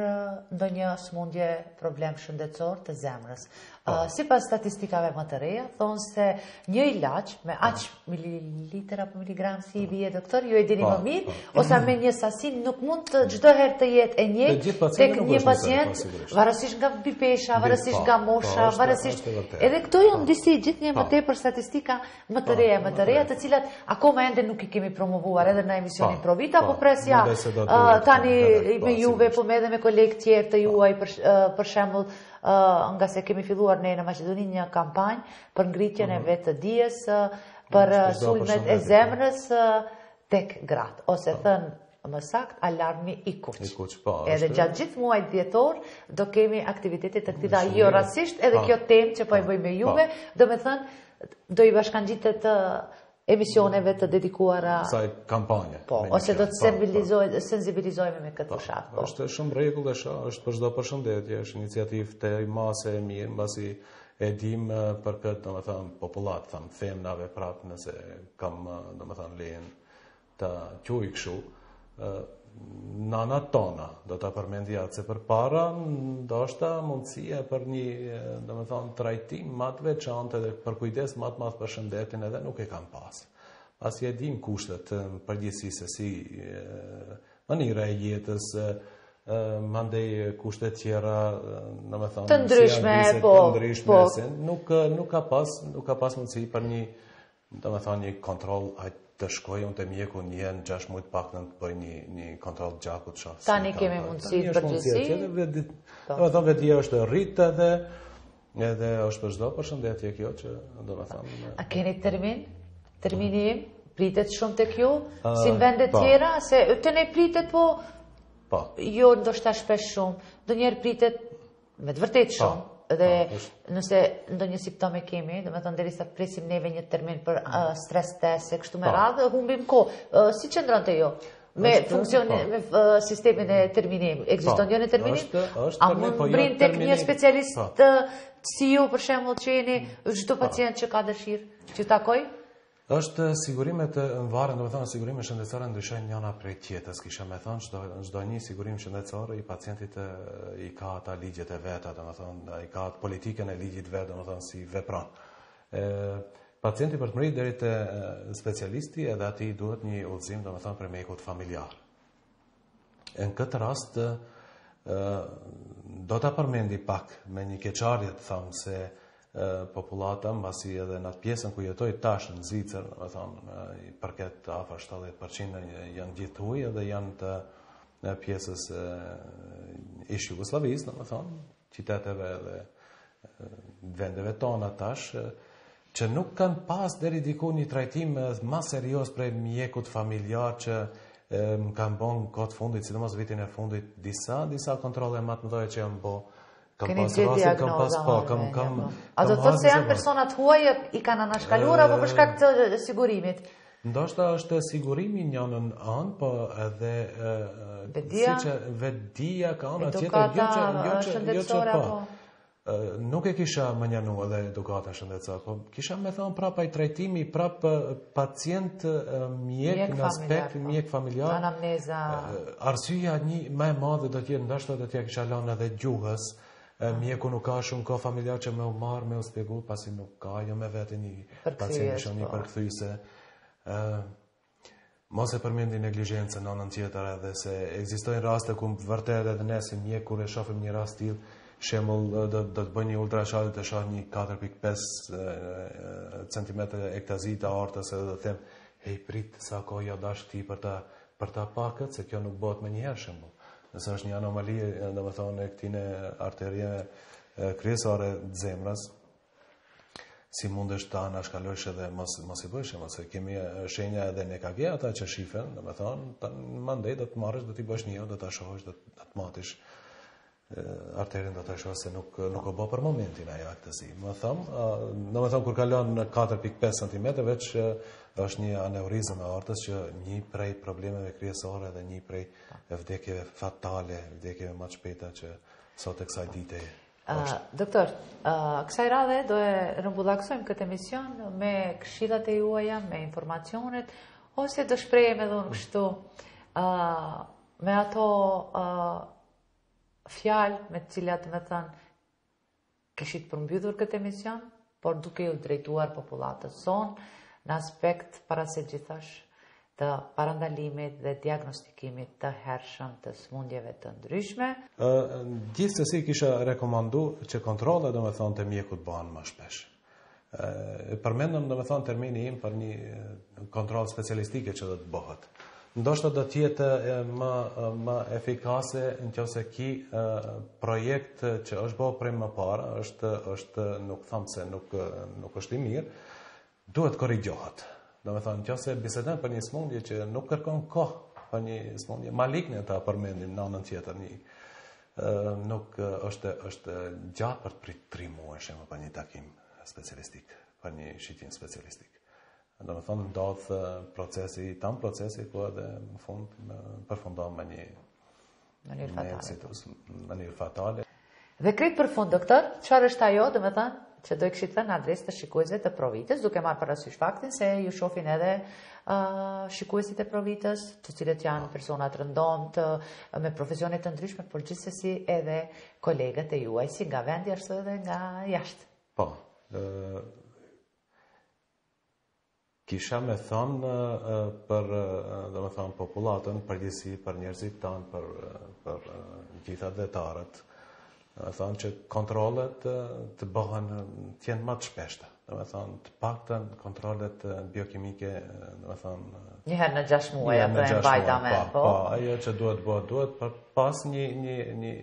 ndonjë sëmundje problem shëndetësor të zemrës. Po. Sipas statistikave më të reja, thonë se një ilaç me po. aq mililitër apo miligram si i bie doktor, ju e dini po, më mirë, ose me një sasi nuk mund të çdo herë të jetë e njëjtë te një pacient, varësisht nga mbipesha, varësisht nga mosha, varësisht... Edhe këto janë disi gjithnjë më tepër statistika më të reja, më të reja, të cilat akoma ende nuk i kemi promovuar edhe në emisionin po, Provita, po, po pres ja tani me juve, po edhe me kolegë tjerë të juaj, për shembull, ngase kemi filluar ne në Maqedoni një kampanjë për ngritjen e mhm. vetëdijes, për sulmet e zemrës tek gratë, ose po. thënë Më saktë, alarmi i kuq. I kuq, po. Edhe gjatë gjithë muajit dhjetor, do kemi aktivitete të këtilla, jo rastësisht, edhe po. kjo temë që po e po. bëjmë me juve, po. domethënë, do i bashkangjitet emisioneve të dedikuara kësaj kampanje. Po, ose do të sensibilizojmë, sensibilizojmë me këtë fushatë. Po, po. Është shumë në rregull edhe, është për çdo përshëndetje, është iniciativë tej mase e mirë, mbasi e dim për këtë, domethënë popullatë, them femnave prapë nëse kam domethënë lejen ta quaj kështu, nanat tona, do ta përmendja atë se përpara, ndoshta mundësia për një, domethënë, trajtim ma të veçantë edhe për kujdes ma të madh për shëndetin edhe nuk e kanë pasë. Pasi e dim kushtet përgjithësi se si mënyra e jetës, mandej kushtet tjera, domethënë, të ndryshme, po, të ndryshme, po. nuk, nuk, ka pas, nuk ka pas mundësi për një, Domethënë një kontroll ai të shkoj unë te mjeku një herë në 6 muaj të paktën të bëj një një kontroll të gjakut të shoh. Tani kemi mundësi në përgjithësi. Po. Domethënë vetëdija është rrit edhe edhe është për çdo përshëndetje kjo që domethënë. A keni termin? Termini im pritet shumë te ju si në vende po. të tjera se te ne pritet po Po. Jo, ndoshta shpesh shumë. Ndonjëherë pritet Me të vërtetë shumë. Po. Dhe po, nëse ndonjë simptomë kemi, domethënë derisa presim neve një termin për po. uh, stres test e kështu me po. radhë, humbim kohë. Uh, si qëndron te ju? Me funksionin, me uh, sistemin e terminimit, ekziston a jo ai terminim? Është, është, a mund të mbërrijë tek një specialist si ju për shembull që jeni çdo pacient që ka dëshirë që t'ju takojë? Është sigurimet varen, domethënë sigurimet shëndetësore ndryshojnë njëra prej tjetrës. Kisha me thënë çdo çdo një sigurim shëndetësor i pacientit, i ka ata ligjet e veta, domethënë i ka atë politikën e ligjit të vet, domethënë si vepron. Ë pacienti për të mbërri deri te specialisti edhe atij i duhet një udhëzim, domethënë prej mjekut familjar. E në këtë rast, do ta përmendi pak me një keqardhje të them se popullata, mbasi edhe në atë pjesën ku jetoj tash në Zvicër, domethënë, i përket afër 70% janë gjithë të huaj edhe janë të pjesës ish Jugosllavisë, domethënë, qyteteve dhe vendeve tona tash, që nuk kanë pas deri diku një trajtim ma serioz prej mjekut familjar që më kanë bon kohët e fundit, sidomos vitin e fundit, disa, disa kontrolle ma të mëdhaja që janë bo, kam Keni pas rastin, kam pas po, kam, kam, A do të thotë se janë persona të huaj i kanë anashkaluar apo për shkak të sigurimit? Ndoshta është sigurimi në njënën anë, po edhe vetëdija, si vetëdija ka ana tjetër, jo që jo që jo që po. po. Nuk e kisha mënjanu edhe edukata shëndetësore, po kisha me thonë prapë ai trajtimi, prapë pacient mjek në aspekt, po. mjek familjar. Anamneza. Arsyja një më e madhe do të jetë ndoshta ia kisha lënë edhe gjuhës, E mjeku nuk ka shumë kohë familjar që me u marrë, me u shpjegu, pasi nuk ka ai me vetë një pacient që një po. përkthyes. Mos e përmendi neglizhencën në anën tjetër edhe se ekzistojnë raste ku vërtet edhe ne si mjek kur e shohim një rast të tillë, shembull do do të bëj një ultrashall të shoh një 4.5 cm ektazi të aortës edhe do të them hey prit sa kohë i janë dasht ty për ta Për ta pa këtë, se kjo nuk bëhet menjëherë shembull. Nëse është një anomali, domethënë, e këtyne arterjeve kryesore të zemrës, si mundesh ta anashkalojsh edhe mos, mos i bëjsh, ose kemi shenja edhe në EKG, ata që shifen, domethënë, ta mandej do ta marrësh do t'i bësh njëherë, do ta shohësh do ta matish. Atëherë do të shoh se nuk nuk u bë për momentin ajo aktësi. Domethënë, domethënë kur kalon në 4.5 cm veç është një aneurizëm e aortës që është një prej problemeve kryesore dhe një prej vdekjeve fatale, vdekjeve më të shpejta që sot e kësaj dite. Uh, doktor, uh, kësaj radhe do e rëmbullaksojmë këtë emision me këshillat e juaja, me informacionet, ose do shprehem edhe unë kështu uh, me ato uh, fjalë me të cilat domethënë kishit përmbyllur këtë emision, por duke ju drejtuar popullatës sonë në aspekt para se gjithash të parandalimit dhe diagnostikimit të hershëm të smundjeve të ndryshme. Gjithsesi kisha rekomandu që kontrolla domethënë te mjeku t'bahen ma shpesh. E përmendëm domethënë termini im për një kontroll specialistike që do të bëhet. Ndoshta do të jetë më efikase nëse ky projekt që është bërë prej më parë, është është nuk them se nuk nuk është i mirë, duhet korrigjohet. Domethënë, nqoftëse bisedon për një smundje që nuk kërkon kohë për një smundje maligne ta përmendim në anën tjetër një. Nuk është është gjatë për të prit 3 muaj për një takim specialistik, për një shitjen specialistik. Domethënë ndodh procesi, tan procesi ku edhe në fund përfundon me një mënyrë fatale. Mënyrë fatale. Dhe krejt për fund doktor, çfarë është ajo, domethënë, që do i kishit thënë në adresë të shikuesve të Provitës, duke marrë parasysh faktin se ju shofin edhe uh, shikuesit e Provitës, të cilët janë persona të rëndomtë, me profesione të ndryshme, por gjithsesi edhe kolegët e juaj, si nga vendi ashtu edhe nga jashtë. Po, uh, Kisha me thënë për, domethënë popullatën, përgjithësi për njerëzit tanë, për për gjithë atdhetarët, domethënë që kontrollet të bëhen të jenë më të shpeshta. Domethënë të paktën kontrollet biokimike, domethënë një herë në 6 muaj apo e mbajta mend, po. Po, ajo që duhet të bëhet duhet për t'pas një një një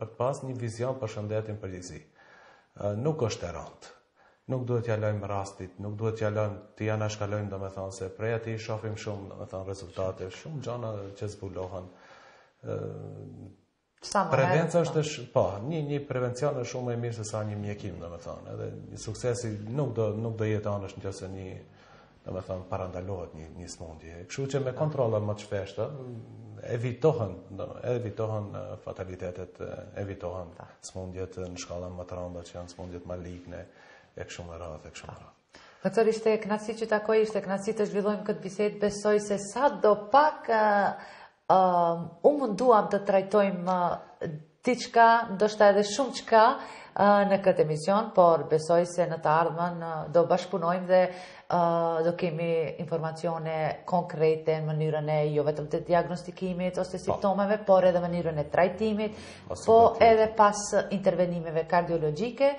për t'pas një vizion për shëndetin përgjithësi. Nuk është e rëndë Nuk duhet t'ia lamë rastit, nuk duhet t'ia lamë, t'i anashkalojmë domethënë se prej aty shohim shumë domethënë rezultate, shumë gjëna që zbulohen. Sa më Prevenca është sh... po, një një prevencion është shumë më i mirë se sa një mjekim, domethënë, edhe suksesi nuk do nuk do jetë anësh nëse një domethënë parandalohet një, një smundje. Kështu që me kontrola ma të shpeshta, evitohen, do, evitohen fatalitetet, evitohen smundjet në shkalla ma të rënda që janë smundjet maligne, e kështu me radhë, e kështu me radhë. Doktor, ishte knaqësi që t'takoj, ishte knaqësi të zhvillojmë këtë bisedë, besoj se sadopak u munduam të trajtojmë diçka, ndoshta edhe shumë çka në këtë emision, por besoj se në të ardhmen do bashkëpunojmë dhe do kemi informacione konkrete në mënyrën e jo vetëm të diagnostikimit ose po. simptomeve, por edhe mënyrën e trajtimit, po edhe pas intervenimeve kardiologike,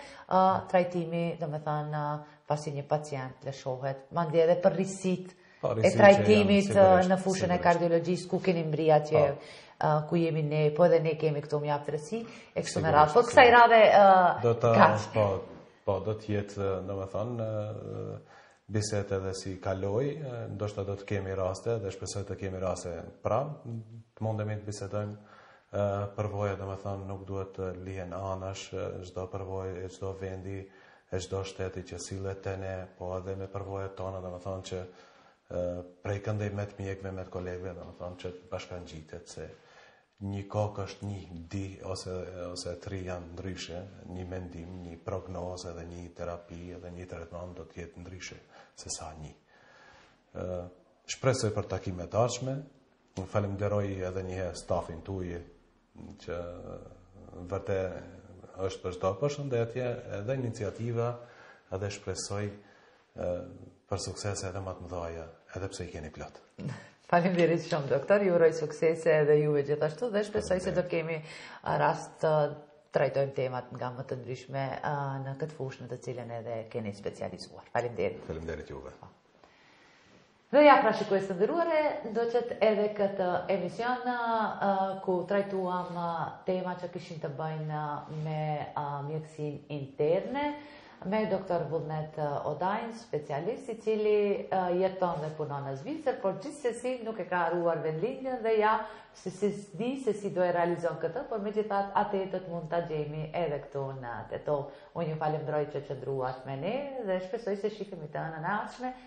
trajtimi, domethënë, pasi një pacient lëshohet, mandej edhe për risitë e trajtimit në fushën e kardiologjisë, ku keni mbri atje, po. ku jemi ne, po edhe ne kemi këtu mjaft risi, e kështu me radhë. Po kësa i rave katë? Po, po, do të jetë, domethënë, bisedë edhe si kaloi, ndoshta do të kemi raste dhe shpresoj të kemi raste pra, të mundemi të bisedojmë përvoja, domethënë, nuk duhet të lihen anash, çdo përvojë e çdo vendi, e çdo shteti që sillet te ne, po edhe me përvojat tona, domethënë që prej këndej me të mjekve, me të kolegve, domethënë që bashkangjitet, se një kokë është një, dy, ose, ose tri janë ndryshe, një mendim, një prognozë edhe një terapi, edhe një tretman do të jetë ndryshe, se sa një. Shpresoj për takime të ardhshme, ju falemnderoj edhe një herë stafin tuaj, Që vërtet është për çdo përshëndetje edhe iniciativa edhe shpresoj për suksese edhe më të mëdha, edhe pse i keni plot. Faleminderit shumë doktor, ju uroj suksese edhe juve gjithashtu dhe shpresoj se do kemi rast të trajtojmë temat nga më të ndryshmet në këtë fushë në të cilën edhe keni specializuar. Faleminderit. Faleminderit juve. Po. Dhe ja pra shikues të nderuar e ndoqët edhe këtë emision ku trajtuam tema që kishin të bëjnë me mjekësinë interne me doktor Vullnet eh, Odajn, specialist i cili eh, jeton dhe punon në Zvicër, por gjithsesi nuk e ka harruar vendlindjen dhe ja se s'e di se si do e realizon këtë, por megjithatë atë do të mund ta gjejmë edhe këtu në Tetovë. Unë ju falënderoj që qëndruat me ne dhe shpresoj se shihemi të hënën e ardhshme